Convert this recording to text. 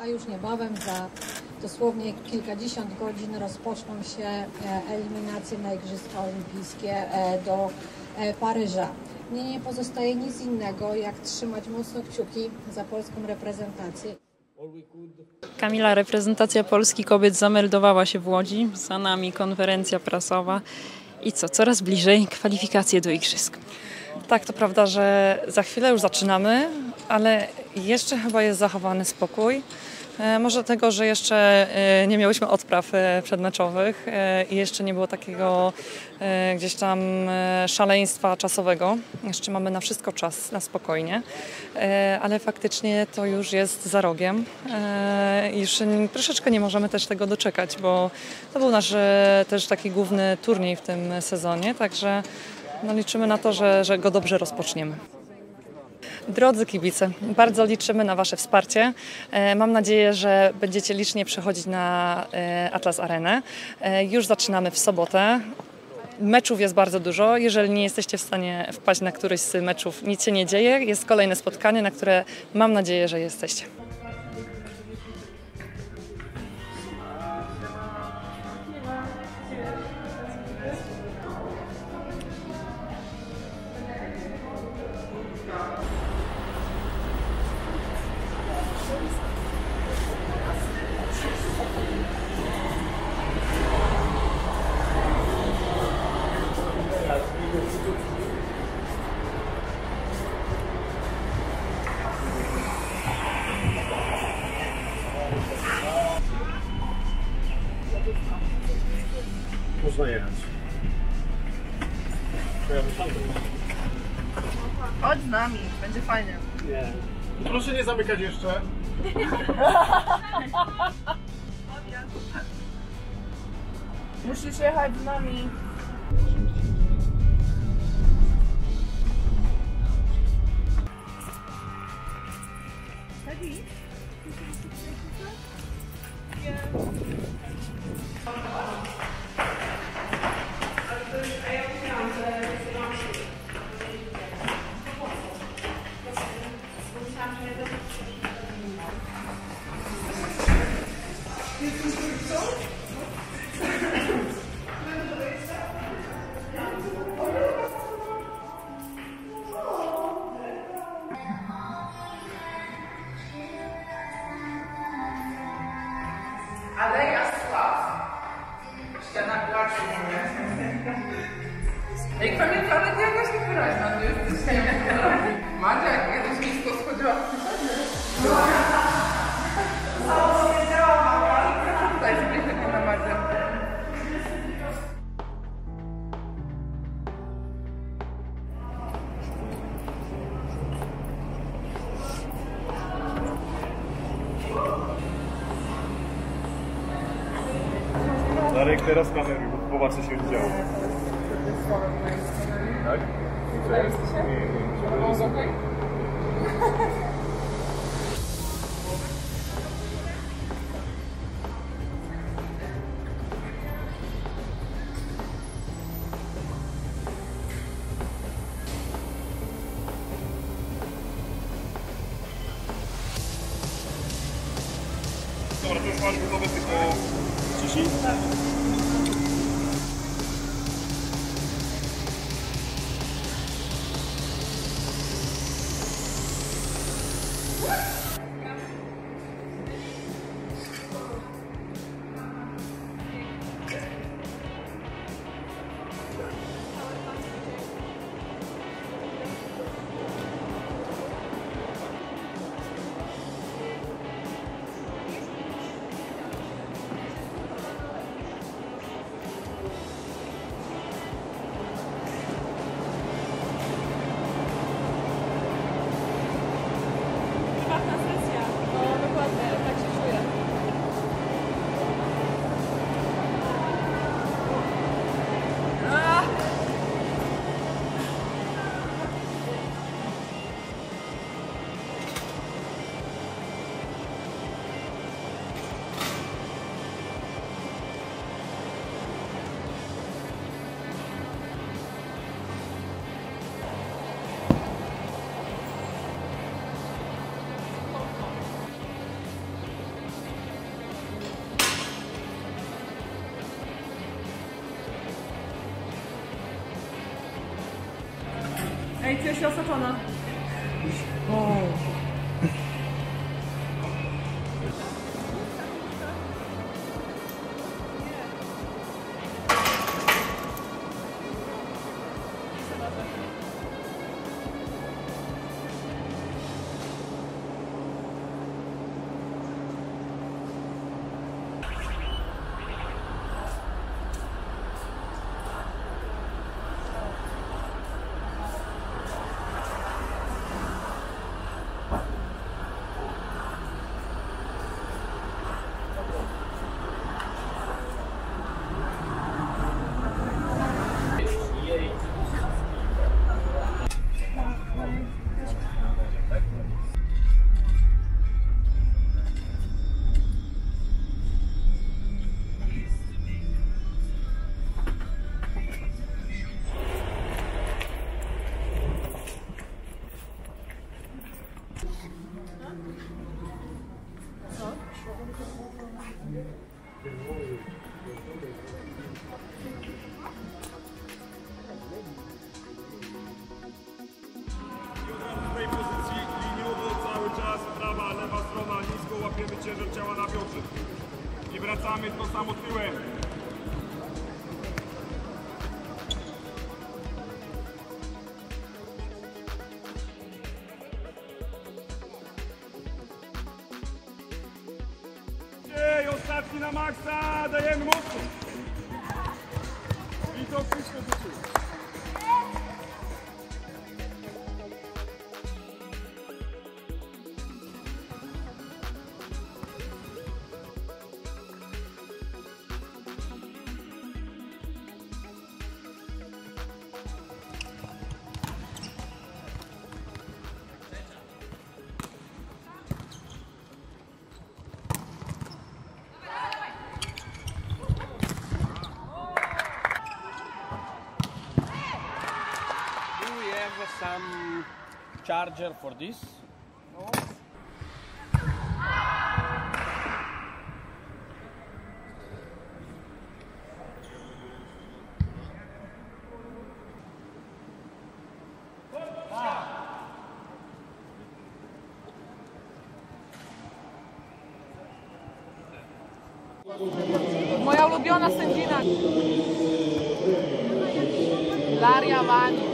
A już niebawem, za dosłownie kilkadziesiąt godzin rozpoczną się e, eliminacje na Igrzyska Olimpijskie e, do e, Paryża. Mnie nie pozostaje nic innego, jak trzymać mocno kciuki za polską reprezentację. Kamila, reprezentacja Polski kobiet zameldowała się w Łodzi. Za nami konferencja prasowa. I co, coraz bliżej kwalifikacje do Igrzysk. Tak, to prawda, że za chwilę już zaczynamy, ale jeszcze chyba jest zachowany spokój. E, Może dlatego, że jeszcze e, nie miałyśmy odpraw e, przedmeczowych i jeszcze nie było takiego gdzieś tam szaleństwa czasowego. Jeszcze mamy na wszystko czas, na spokojnie, ale faktycznie to już jest za rogiem. Już troszeczkę nie możemy też tego doczekać, bo to był nasz też taki główny turniej w tym sezonie, także no liczymy na to, że, że go dobrze rozpoczniemy. Drodzy kibice, bardzo liczymy na Wasze wsparcie. E, Mam nadzieję, że będziecie licznie przychodzić na e, Atlas Arenę. E, Już zaczynamy w sobotę. Meczów jest bardzo dużo. Jeżeli nie jesteście w stanie wpaść na któryś z meczów, nic się nie dzieje. Jest kolejne spotkanie, na które mam nadzieję, że jesteście. Będzie fajnie. Nie. Proszę nie zamykać jeszcze. Musisz jechać z nami. Além as suas. Acho na quarta, né? E que pra mim, pra mim, mais que por. teraz kameruj, bo popatrz co się działo. Tak? No, Dobra, to już masz gotowe tylko 10? 今消需要呢？Wracamy to samo tyłem. Ej, ostatni na maksa, dajemy mocno. I to wszystko do charger for this? Moja ulubiona sędzina. Daria Wani.